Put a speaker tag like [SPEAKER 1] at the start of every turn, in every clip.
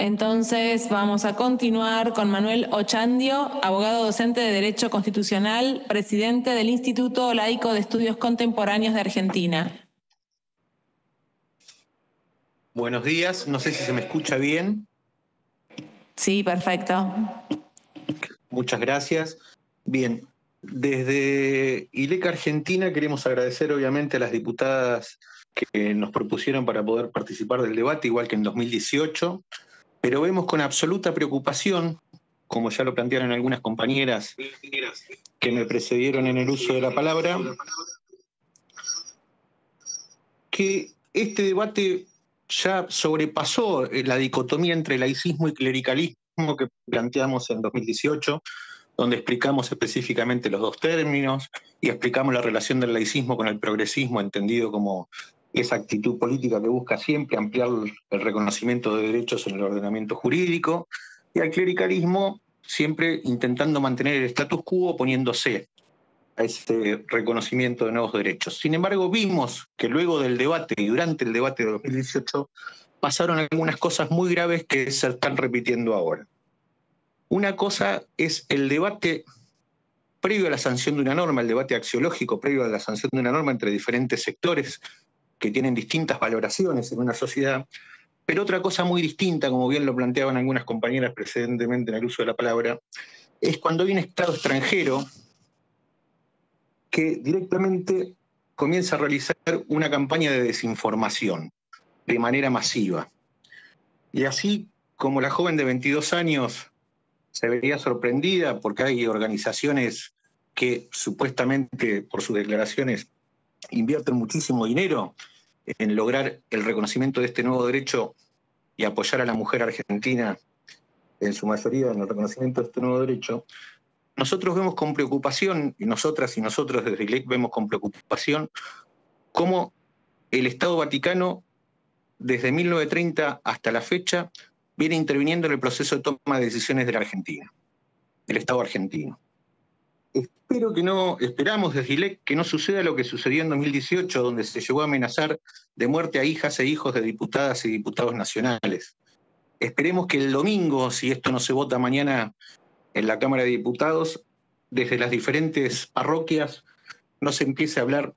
[SPEAKER 1] Entonces vamos a continuar con Manuel Ochandio, abogado docente de Derecho Constitucional, presidente del Instituto Laico de Estudios Contemporáneos de Argentina.
[SPEAKER 2] Buenos días, no sé si se me escucha bien.
[SPEAKER 1] Sí, perfecto.
[SPEAKER 2] Muchas gracias. Bien, desde ILECA Argentina queremos agradecer obviamente a las diputadas que nos propusieron para poder participar del debate, igual que en 2018, pero vemos con absoluta preocupación, como ya lo plantearon algunas compañeras que me precedieron en el uso de la palabra, que este debate ya sobrepasó la dicotomía entre laicismo y clericalismo que planteamos en 2018, donde explicamos específicamente los dos términos y explicamos la relación del laicismo con el progresismo, entendido como esa actitud política que busca siempre ampliar el reconocimiento de derechos en el ordenamiento jurídico, y al clericalismo siempre intentando mantener el status quo oponiéndose a ese reconocimiento de nuevos derechos. Sin embargo, vimos que luego del debate y durante el debate de 2018 pasaron algunas cosas muy graves que se están repitiendo ahora. Una cosa es el debate previo a la sanción de una norma, el debate axiológico previo a la sanción de una norma entre diferentes sectores que tienen distintas valoraciones en una sociedad, pero otra cosa muy distinta, como bien lo planteaban algunas compañeras precedentemente en el uso de la palabra, es cuando hay un Estado extranjero que directamente comienza a realizar una campaña de desinformación de manera masiva. Y así como la joven de 22 años se vería sorprendida porque hay organizaciones que supuestamente por sus declaraciones invierten muchísimo dinero en lograr el reconocimiento de este nuevo derecho y apoyar a la mujer argentina en su mayoría en el reconocimiento de este nuevo derecho, nosotros vemos con preocupación, y nosotras y nosotros desde ILEC vemos con preocupación, cómo el Estado Vaticano, desde 1930 hasta la fecha, viene interviniendo en el proceso de toma de decisiones de la Argentina, del Estado argentino. Espero que no, esperamos desde ILEC que no suceda lo que sucedió en 2018, donde se llegó a amenazar de muerte a hijas e hijos de diputadas y diputados nacionales. Esperemos que el domingo, si esto no se vota mañana en la Cámara de Diputados, desde las diferentes parroquias, no se empiece a hablar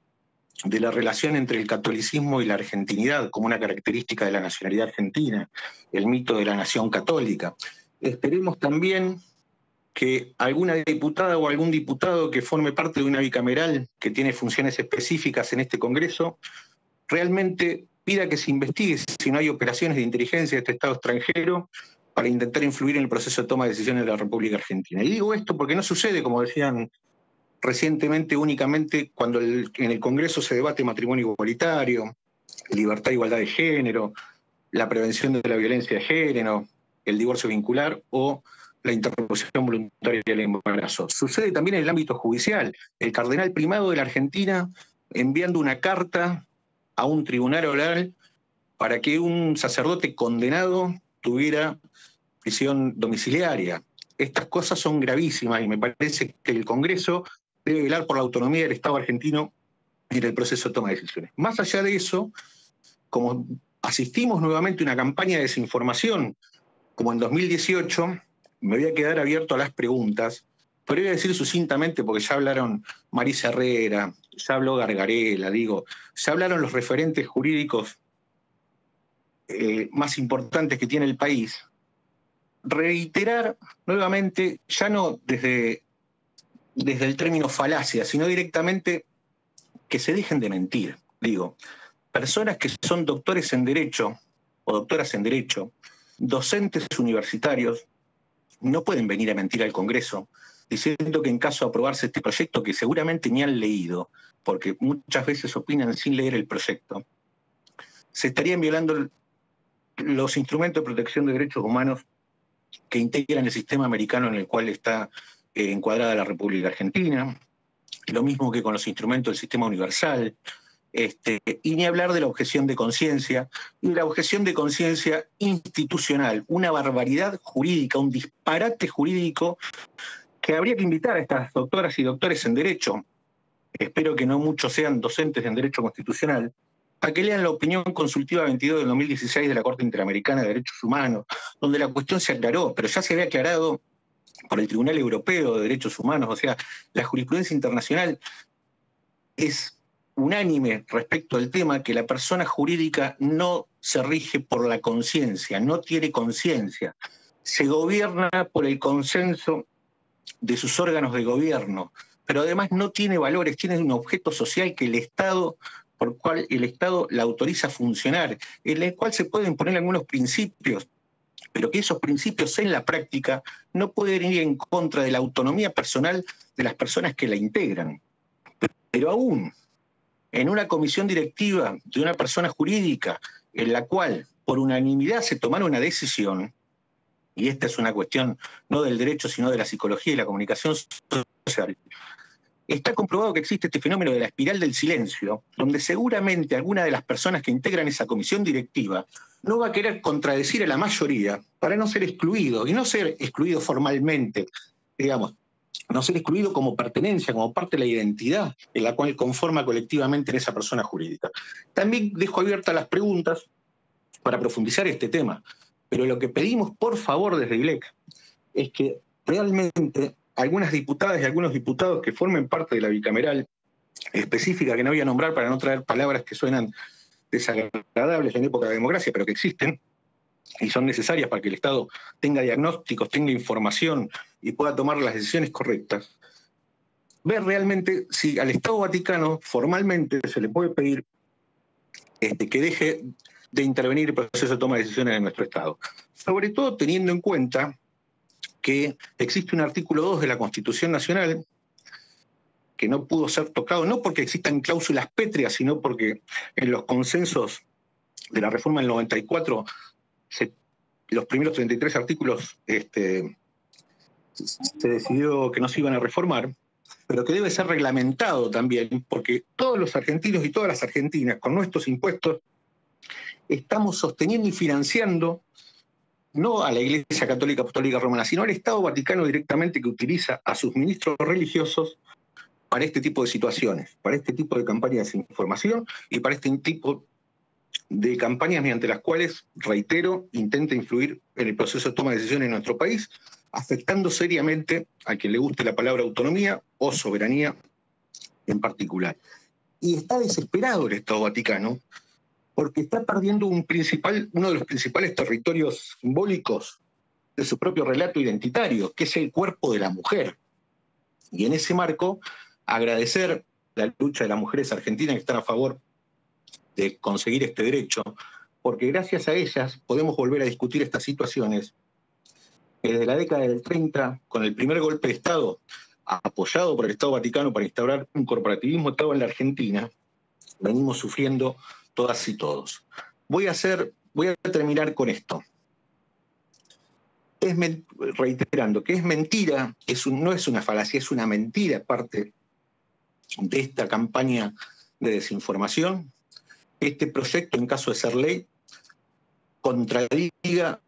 [SPEAKER 2] de la relación entre el catolicismo y la argentinidad como una característica de la nacionalidad argentina, el mito de la nación católica. Esperemos también que alguna diputada o algún diputado que forme parte de una bicameral que tiene funciones específicas en este Congreso, realmente pida que se investigue si no hay operaciones de inteligencia de este Estado extranjero para intentar influir en el proceso de toma de decisiones de la República Argentina. Y digo esto porque no sucede, como decían recientemente, únicamente cuando en el Congreso se debate matrimonio igualitario, libertad e igualdad de género, la prevención de la violencia de género, el divorcio vincular o la interrupción voluntaria del embarazo. Sucede también en el ámbito judicial. El cardenal primado de la Argentina enviando una carta a un tribunal oral para que un sacerdote condenado tuviera prisión domiciliaria. Estas cosas son gravísimas y me parece que el Congreso debe velar por la autonomía del Estado argentino en el proceso de toma de decisiones. Más allá de eso, como asistimos nuevamente a una campaña de desinformación, como en 2018, me voy a quedar abierto a las preguntas, pero voy a decir sucintamente, porque ya hablaron Marisa Herrera, ya habló Gargarela, digo, ya hablaron los referentes jurídicos eh, más importantes que tiene el país. Reiterar nuevamente, ya no desde, desde el término falacia, sino directamente que se dejen de mentir. Digo, personas que son doctores en Derecho o doctoras en Derecho, docentes universitarios, no pueden venir a mentir al Congreso diciendo que en caso de aprobarse este proyecto, que seguramente ni han leído, porque muchas veces opinan sin leer el proyecto, se estarían violando los instrumentos de protección de derechos humanos que integran el sistema americano en el cual está eh, encuadrada la República Argentina, lo mismo que con los instrumentos del sistema universal, este, y ni hablar de la objeción de conciencia, y la objeción de conciencia institucional, una barbaridad jurídica, un disparate jurídico que habría que invitar a estas doctoras y doctores en Derecho, espero que no muchos sean docentes en Derecho Constitucional, a que lean la opinión consultiva 22 del 2016 de la Corte Interamericana de Derechos Humanos, donde la cuestión se aclaró, pero ya se había aclarado por el Tribunal Europeo de Derechos Humanos, o sea, la jurisprudencia internacional es unánime respecto al tema que la persona jurídica no se rige por la conciencia, no tiene conciencia, se gobierna por el consenso de sus órganos de gobierno, pero además no tiene valores, tiene un objeto social que el Estado, por cual el Estado la autoriza a funcionar, en el cual se pueden poner algunos principios, pero que esos principios en la práctica no pueden ir en contra de la autonomía personal de las personas que la integran. Pero aún en una comisión directiva de una persona jurídica en la cual por unanimidad se tomara una decisión, y esta es una cuestión no del derecho, sino de la psicología y la comunicación social, está comprobado que existe este fenómeno de la espiral del silencio, donde seguramente alguna de las personas que integran esa comisión directiva no va a querer contradecir a la mayoría para no ser excluido, y no ser excluido formalmente, digamos, no ser excluido como pertenencia, como parte de la identidad en la cual conforma colectivamente en esa persona jurídica. También dejo abiertas las preguntas para profundizar este tema, pero lo que pedimos, por favor, desde ILEC, es que realmente algunas diputadas y algunos diputados que formen parte de la bicameral específica, que no voy a nombrar para no traer palabras que suenan desagradables en época de democracia, pero que existen y son necesarias para que el Estado tenga diagnósticos, tenga información y pueda tomar las decisiones correctas, ver realmente si al Estado Vaticano formalmente se le puede pedir este, que deje de intervenir el proceso de toma de decisiones en nuestro Estado. Sobre todo teniendo en cuenta que existe un artículo 2 de la Constitución Nacional que no pudo ser tocado, no porque existan cláusulas pétreas, sino porque en los consensos de la reforma del 94, los primeros 33 artículos este, se decidió que no se iban a reformar, pero que debe ser reglamentado también, porque todos los argentinos y todas las argentinas, con nuestros impuestos, estamos sosteniendo y financiando no a la Iglesia Católica Apostólica Romana, sino al Estado Vaticano directamente que utiliza a sus ministros religiosos para este tipo de situaciones, para este tipo de campañas de desinformación y para este tipo de campañas mediante las cuales, reitero, intenta influir en el proceso de toma de decisiones en nuestro país, afectando seriamente a quien le guste la palabra autonomía o soberanía en particular. Y está desesperado el Estado Vaticano porque está perdiendo uno de los principales territorios simbólicos de su propio relato identitario, que es el cuerpo de la mujer. Y en ese marco, agradecer la lucha de las mujeres argentinas que están a favor de conseguir este derecho, porque gracias a ellas podemos volver a discutir estas situaciones. Desde la década del 30, con el primer golpe de Estado apoyado por el Estado Vaticano para instaurar un corporativismo Estado en la Argentina, venimos sufriendo todas y todos. Voy a, hacer, voy a terminar con esto. Es, reiterando que es mentira, es no es una falacia, es una mentira parte de esta campaña de desinformación, este proyecto, en caso de ser ley, contradiga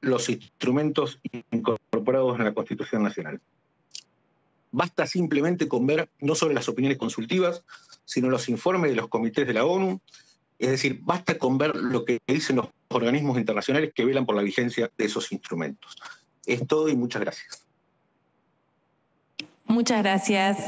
[SPEAKER 2] los instrumentos incorporados en la Constitución Nacional. Basta simplemente con ver no solo las opiniones consultivas, sino los informes de los comités de la ONU, es decir, basta con ver lo que dicen los organismos internacionales que velan por la vigencia de esos instrumentos. Es todo y muchas gracias.
[SPEAKER 1] Muchas gracias.